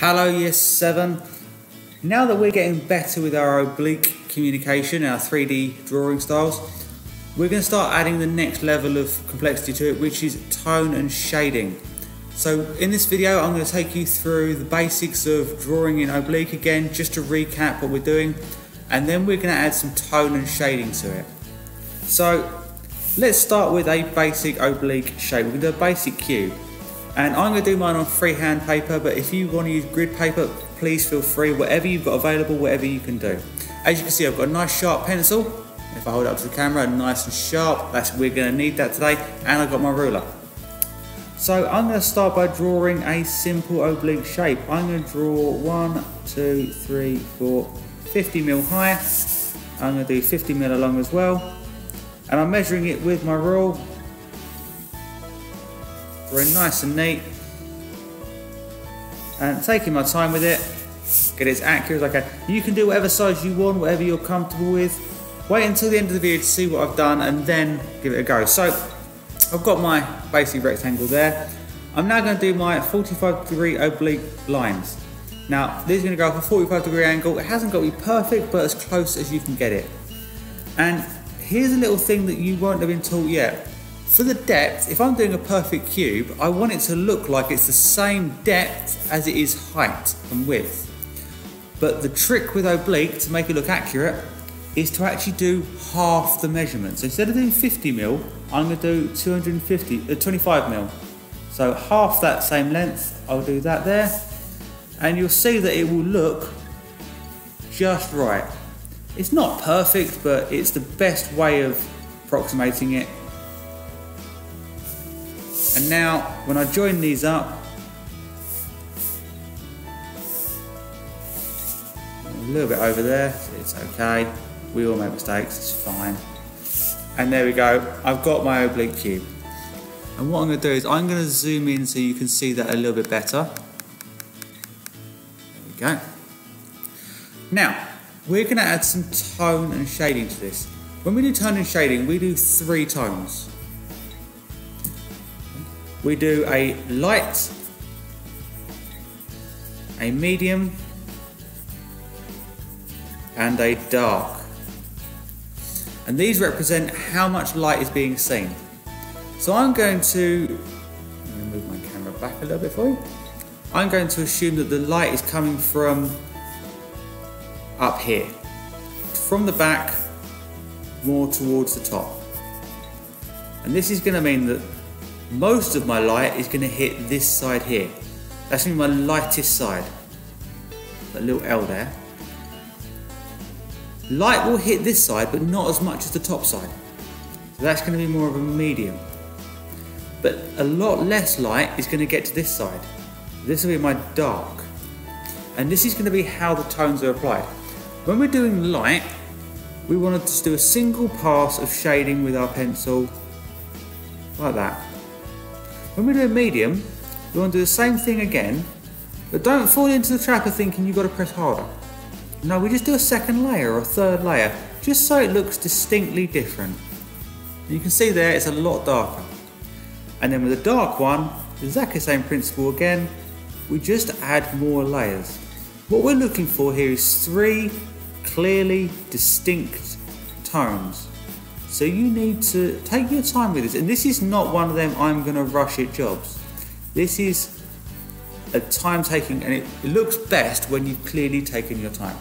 Hello, Year 7. Now that we're getting better with our oblique communication, our 3D drawing styles, we're going to start adding the next level of complexity to it, which is tone and shading. So in this video, I'm going to take you through the basics of drawing in oblique again, just to recap what we're doing, and then we're going to add some tone and shading to it. So let's start with a basic oblique shape. We're going to do a basic cube. And I'm going to do mine on freehand paper, but if you want to use grid paper, please feel free, whatever you've got available, whatever you can do. As you can see, I've got a nice sharp pencil. If I hold it up to the camera, nice and sharp, that's we're going to need that today. And I've got my ruler. So I'm going to start by drawing a simple oblique shape. I'm going to draw one, two, three, four, 50 mil high. I'm to do 50 mil along as well. And I'm measuring it with my rule very nice and neat. And taking my time with it, get it as accurate as I can. You can do whatever size you want, whatever you're comfortable with. Wait until the end of the video to see what I've done and then give it a go. So I've got my basic rectangle there. I'm now going to do my 45 degree oblique lines. Now these are going to go for a 45 degree angle. It hasn't got to be perfect, but as close as you can get it. And here's a little thing that you won't have been taught yet. For the depth, if I'm doing a perfect cube, I want it to look like it's the same depth as it is height and width. But the trick with oblique to make it look accurate is to actually do half the measurement. So instead of doing 50 mil, I'm going to do 250, uh, 25 mil. So half that same length, I'll do that there. And you'll see that it will look just right. It's not perfect, but it's the best way of approximating it and now when I join these up, a little bit over there, it's okay. We all make mistakes, it's fine. And there we go, I've got my oblique cube. And what I'm to do is I'm going to zoom in so you can see that a little bit better. There we go. Now, we're going to add some tone and shading to this. When we do tone and shading, we do three tones we do a light, a medium, and a dark. And these represent how much light is being seen. So I'm going to move my camera back a little bit for you. I'm going to assume that the light is coming from up here. From the back, more towards the top. And this is going to mean that most of my light is going to hit this side here. That's going to be my lightest side. That little L there. Light will hit this side, but not as much as the top side. So that's going to be more of a medium. But a lot less light is going to get to this side. This will be my dark. And this is going to be how the tones are applied. When we're doing light, we want to just do a single pass of shading with our pencil, like that. When we do a medium, we want to do the same thing again, but don't fall into the trap of thinking you've got to press harder. No, we just do a second layer or a third layer, just so it looks distinctly different. You can see there it's a lot darker. And then with the dark one, exactly the same principle again, we just add more layers. What we're looking for here is three clearly distinct tones. So you need to take your time with this. And this is not one of them I'm going to rush it jobs. This is a time taking and it, looks best when you've clearly taken your time.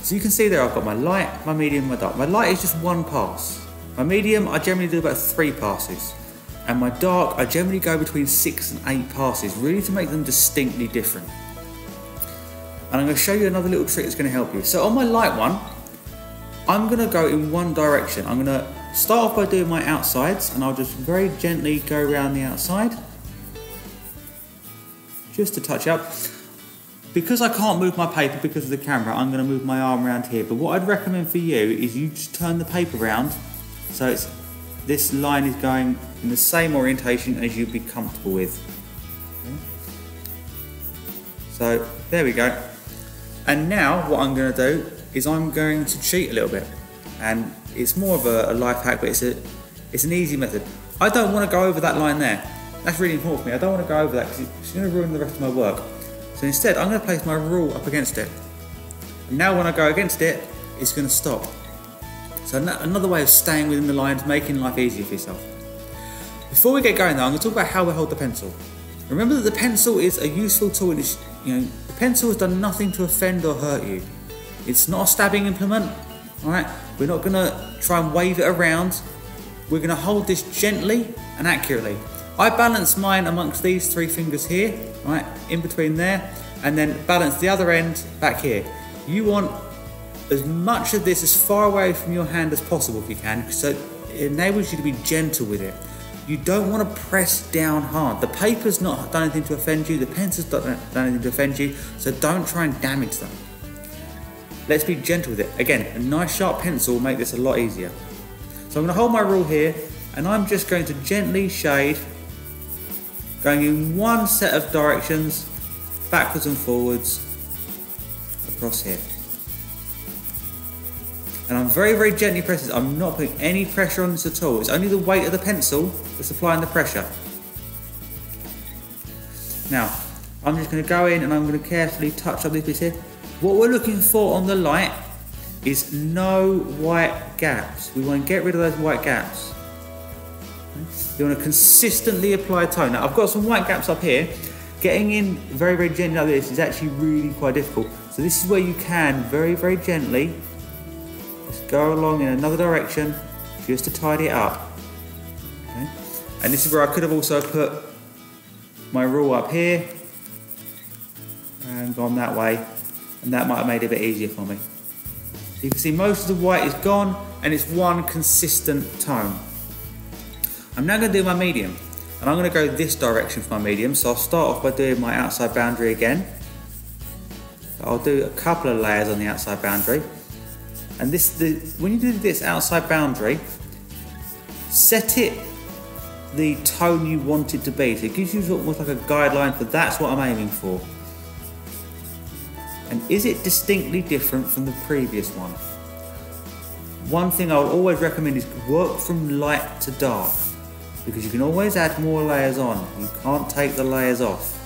So you can see there I've got my light, my medium, my dark. My light is just one pass. My medium I generally do about three passes. And my dark I generally go between six and eight passes, really to make them distinctly different. And I'm going to show you another little trick that's going to help you. So on my light one, I'm going to go in one direction. I'm going to start off by doing my outsides and I'll just very gently go around the outside. Just to touch up. Because I can't move my paper because of the camera, I'm going to move my arm around here. But what I'd recommend for you is you just turn the paper around so it's this line is going in the same orientation as you'd be comfortable with. So there we go. And now what I'm going to do is I'm going to cheat a little bit. And it's more of a, a life hack, but it's, a, it's an easy method. I don't want to go over that line there. That's really important for me. I don't want to go over that because it's going to ruin the rest of my work. So instead, I'm going to place my rule up against it. And now when I go against it, it's going to stop. So another way of staying within the lines, making life easier for yourself. Before we get going though, I'm going to talk about how we hold the pencil. Remember that the pencil is a useful tool. It's, you know, the pencil has done nothing to offend or hurt you. It's not a stabbing implement. All right, we're not going to try and wave it around. We're going to hold this gently and accurately. I balance mine amongst these three fingers here, right, in between there, and then balance the other end back here. You want as much of this as far away from your hand as possible if you can, so it enables you to be gentle with it. You don't want to press down hard. The paper's not done anything to offend you, the pencil's not done anything to offend you, so don't try and damage them. Let's be gentle with it. Again, a nice sharp pencil will make this a lot easier. So I'm going to hold my rule here, and I'm just going to gently shade, going in one set of directions, backwards and forwards, across here and I'm very, very gently pressing I'm not putting any pressure on this at all. It's only the weight of the pencil that's applying the pressure. Now, I'm just going to go in and I'm going to carefully touch up this piece here. What we're looking for on the light is no white gaps. We want to get rid of those white gaps. You want to consistently apply tone. Now, I've got some white gaps up here. Getting in very, very gently like this is actually really quite difficult. So this is where you can very, very gently just go along in another direction just to tidy it up. Okay? And this is where I could have also put my rule up here and gone that way and that might have made it a bit easier for me. You can see most of the white is gone and it's one consistent tone. I'm now going to do my medium and I'm going to go this direction for my medium so I'll start off by doing my outside boundary again. I'll do a couple of layers on the outside boundary and this, the, when you do this outside boundary, set it the tone you want it to be. So it gives you almost like a guideline for that's what I'm aiming for. Is it distinctly different from the previous one? One thing I would always recommend is work from light to dark because you can always add more layers on. You can't take the layers off.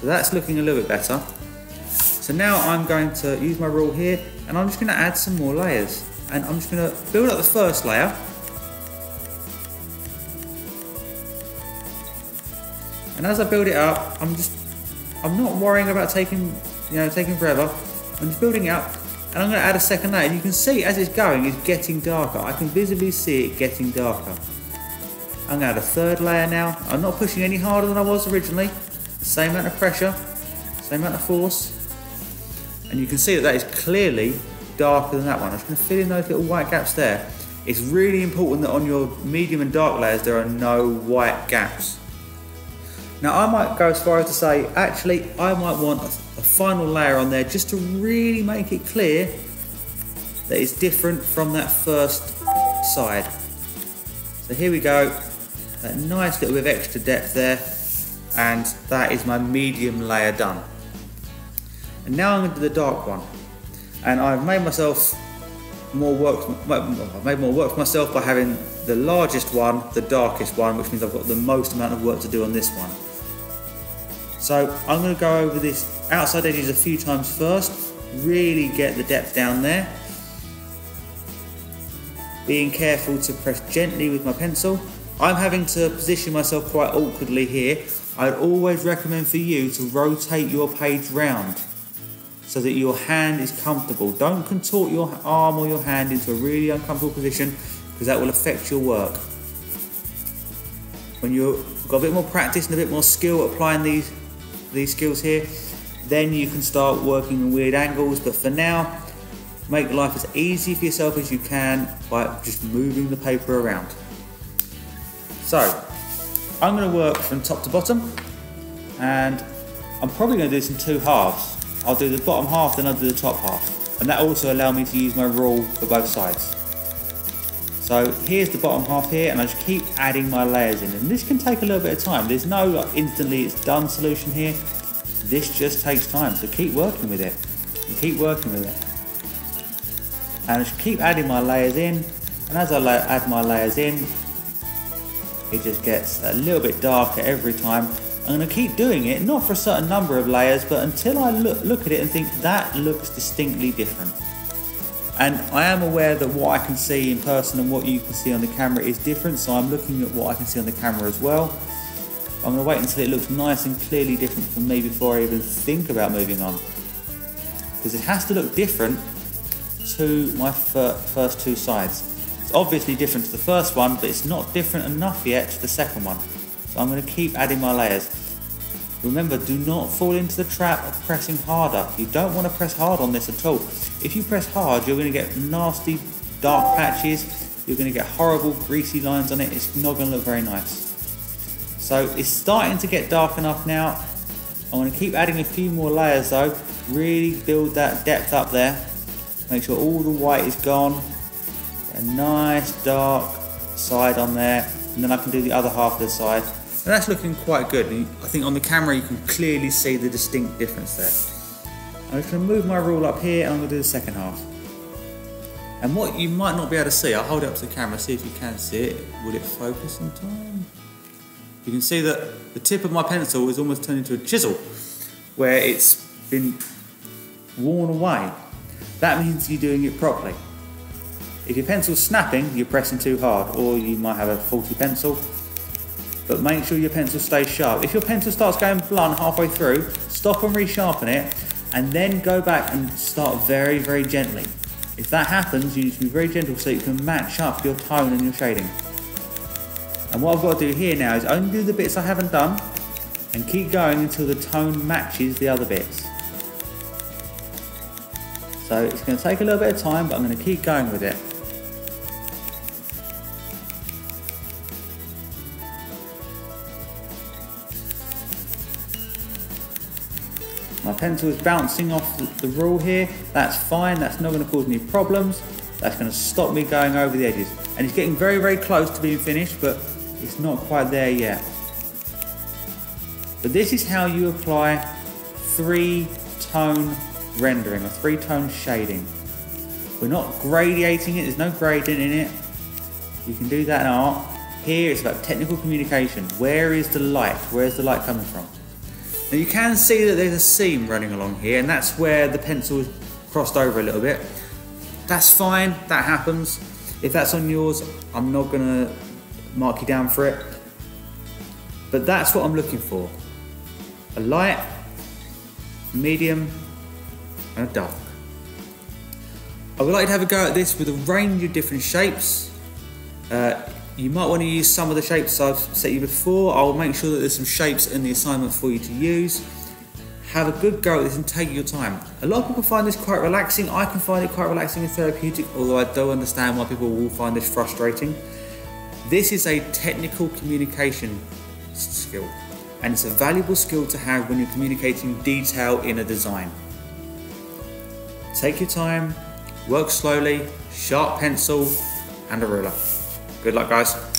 So that's looking a little bit better. So now I'm going to use my rule here and I'm just going to add some more layers. And I'm just going to build up the first layer. And as I build it up, I'm just, I'm not worrying about taking, you know, taking forever. I'm building up and I'm going to add a second layer. You can see as it's going, it's getting darker. I can visibly see it getting darker. I'm going to add a third layer now. I'm not pushing any harder than I was originally. Same amount of pressure, same amount of force. And you can see that that is clearly darker than that one. I'm just going to fill in those little white gaps there. It's really important that on your medium and dark layers there are no white gaps. Now I might go as far as to say, actually I might want a, a final layer on there just to really make it clear that it's different from that first side. So here we go, that nice little bit of extra depth there, and that is my medium layer done. And now I'm going to do the dark one. And I've made myself more work, I've made more work for myself by having the largest one, the darkest one, which means I've got the most amount of work to do on this one. So I'm going to go over this outside edges a few times first, really get the depth down there. Being careful to press gently with my pencil. I'm having to position myself quite awkwardly here. I'd always recommend for you to rotate your page round so that your hand is comfortable. Don't contort your arm or your hand into a really uncomfortable position because that will affect your work. When you've got a bit more practice and a bit more skill applying these, these skills here, then you can start working in weird angles. But for now, make life as easy for yourself as you can by just moving the paper around. So, I'm going to work from top to bottom and I'm probably going to do this in two halves. I'll do the bottom half, then I'll do the top half. And that also allow me to use my rule for both sides. So here's the bottom half here, and I just keep adding my layers in. And this can take a little bit of time. There's no like, instantly it's done solution here. This just takes time, so keep working with it. And keep working with it. And I just keep adding my layers in. And as I add my layers in, it just gets a little bit darker every time I'm going to keep doing it, not for a certain number of layers, but until I look, look at it and think that looks distinctly different. And I am aware that what I can see in person and what you can see on the camera is different, so I'm looking at what I can see on the camera as well. I'm going to wait until it looks nice and clearly different from me before I even think about moving on. Because it has to look different to my first two sides. It's obviously different to the first one, but it's not different enough yet to the second one. So I'm going to keep adding my layers. Remember, do not fall into the trap of pressing harder. You don't want to press hard on this at all. If you press hard, you're going to get nasty dark patches. You're going to get horrible greasy lines on it. It's not going to look very nice. So it's starting to get dark enough now. I'm going to keep adding a few more layers though. Really build that depth up there. Make sure all the white is gone. A nice dark side on there. And then I can do the other half of the side. And that's looking quite good. I think on the camera you can clearly see the distinct difference there. I'm just going to move my rule up here and I'm going to do the second half. And what you might not be able to see, I'll hold it up to the camera, see if you can see it. Will it focus in time? You can see that the tip of my pencil is almost turned into a chisel, where it's been worn away. That means you're doing it properly. If your pencil's snapping, you're pressing too hard, or you might have a faulty pencil, but make sure your pencil stays sharp. If your pencil starts going blunt halfway through, stop and resharpen it, and then go back and start very, very gently. If that happens, you need to be very gentle so you can match up your tone and your shading. And what I've got to do here now is only do the bits I haven't done and keep going until the tone matches the other bits. So it's going to take a little bit of time, but I'm going to keep going with it. Pencil is bouncing off the, rule here. That's fine. That's not going to cause any problems. That's going to stop me going over the edges. And it's getting very, very close to being finished, but it's not quite there yet. But this is how you apply three tone rendering or three tone shading. We're not gradiating it, there's no gradient in it. You can do that in art. Here it's about technical communication. Where is the light? Where's the light coming from? Now you can see that there's a seam running along here and that's where the pencil is crossed over a little bit. That's fine, that happens. If that's on yours, I'm not gonna mark you down for it. But that's what I'm looking for. A light, medium, and a dark. I would like to have a go at this with a range of different shapes. Uh, you might want to use some of the shapes I've set you before. I'll make sure that there's some shapes in the assignment for you to use. Have a good go at this and take your time. A lot of people find this quite relaxing. I can find it quite relaxing and therapeutic, although I do understand why people will find this frustrating. This is a technical communication skill, and it's a valuable skill to have when you're communicating detail in a design. Take your time, work slowly, sharp pencil, and a ruler. Good luck, guys.